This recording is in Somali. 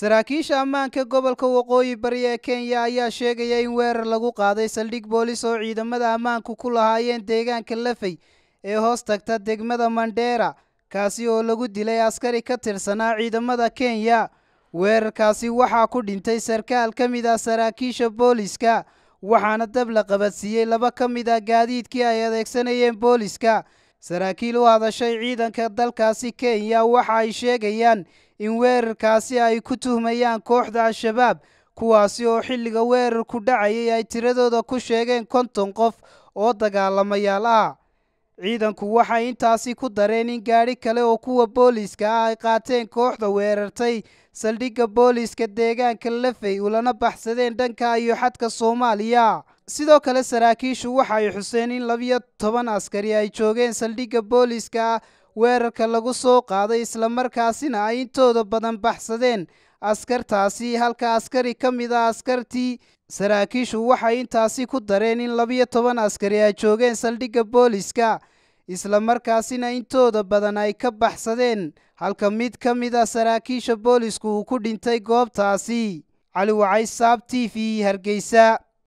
saraakiisha ammaanka gobolka waqooyi bari ee kenya ayaa sheegaya in weerar lagu qaaday saldhig boolis oo ciidamada ammaanku ku lahaayeen deegaanka lafey ee hoos tagta degmada mandheera kaasi oo lagu dilay askari ka tirsanaa ciidamada kenya. Weerarkaasi waxaa ku dhintay sarkaal ka mid ah saraakiisha booliska waxaana dab la qabadsiiyey laba ka mid ah gaadiidkii ay adeegsanayeen booliska saraakiil u hadashay ciidanka dalkaasi kenya waxa ay sheegayaan in weerarkaasi ay ku tuhmayaan kooxda al-shabaab kuwaasi oo xilliga weerarku dhacayay ay tiradooda ku sheegeen konton qof oo dagaalamayaal ah ciidanku waxay intaasi ku dareen in gaadhi kale oo kuwa booliiska ah ay qaateen kooxda weerartay saldhigga booliiska deegaanka lafey ulana baxsadeen dhanka iyo xadka soomaaliya. Sidoo kale saraakiishu waxay xuseen in labiyo toban askari ay joogeen saldhigga booliiska ah weerarka lagu soo qaaday islamarkaasina ay intooda badan baxsadeen askartaasi. Halka askari ka mid a askartii saraakiishu waxay intaasi ku dareen in labiyo toban askari ay joogeen saldhigga booliiska islamarkaasina intooda badan ay ka baxsadeen halka mid ka mid a saraakiisha boolisku uu ku dhintay goobtaasi. Cali wacay saab t v hargeysa